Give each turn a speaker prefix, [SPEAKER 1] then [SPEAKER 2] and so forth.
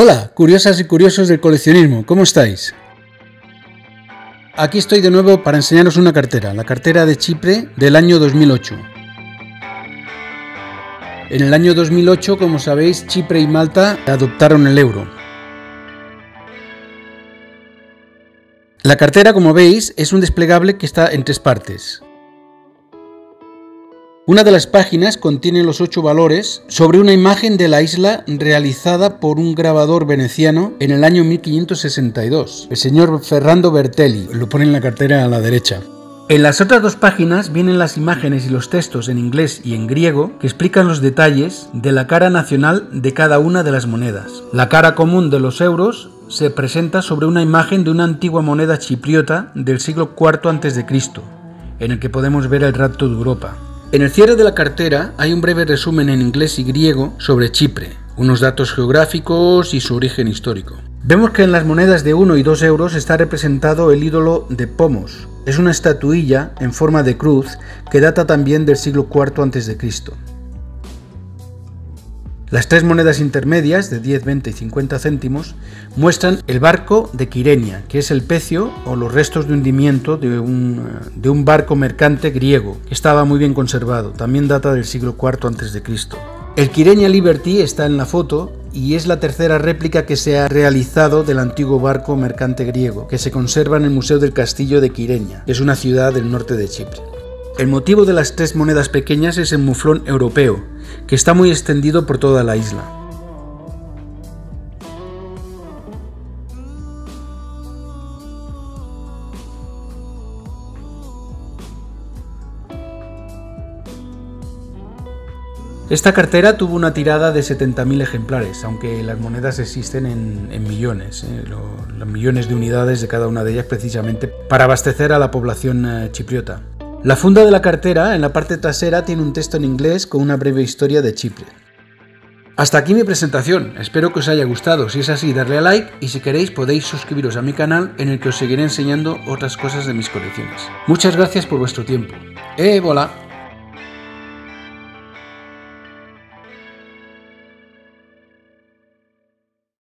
[SPEAKER 1] Hola, curiosas y curiosos del coleccionismo, ¿cómo estáis? Aquí estoy de nuevo para enseñaros una cartera, la cartera de Chipre del año 2008. En el año 2008, como sabéis, Chipre y Malta adoptaron el euro. La cartera, como veis, es un desplegable que está en tres partes. Una de las páginas contiene los ocho valores sobre una imagen de la isla realizada por un grabador veneciano en el año 1562, el señor Ferrando Bertelli, lo pone en la cartera a la derecha. En las otras dos páginas vienen las imágenes y los textos en inglés y en griego que explican los detalles de la cara nacional de cada una de las monedas. La cara común de los euros se presenta sobre una imagen de una antigua moneda chipriota del siglo IV a.C., en el que podemos ver el rapto de Europa. En el cierre de la cartera hay un breve resumen en inglés y griego sobre Chipre, unos datos geográficos y su origen histórico. Vemos que en las monedas de 1 y 2 euros está representado el ídolo de Pomos. Es una estatuilla en forma de cruz que data también del siglo IV a.C. Las tres monedas intermedias de 10, 20 y 50 céntimos muestran el barco de Quirenia, que es el pecio o los restos de hundimiento de un, eh, barco mercante griego, que estaba muy bien conservado, también data del siglo IV a.C. El Quirenia Liberty está en la foto y es la tercera réplica que se ha realizado del antiguo barco mercante griego, que se conserva en el Museo del Castillo de Quirenia, que es una ciudad del norte de Chipre. El motivo de las tres monedas pequeñas es el muflón europeo, que está muy extendido por toda la isla. Esta cartera tuvo una tirada de 70.000 ejemplares, aunque las monedas existen en, millones, ¿eh? los millones de unidades de cada una de ellas precisamente para abastecer a la población eh, chipriota. La funda de la cartera, en la parte trasera, tiene un texto en inglés con una breve historia de Chipre. Hasta aquí mi presentación, espero que os haya gustado, si es así darle a like y si queréis podéis suscribiros a mi canal en el que os seguiré enseñando otras cosas de mis colecciones. Muchas gracias por vuestro tiempo. ¡Eh, bola!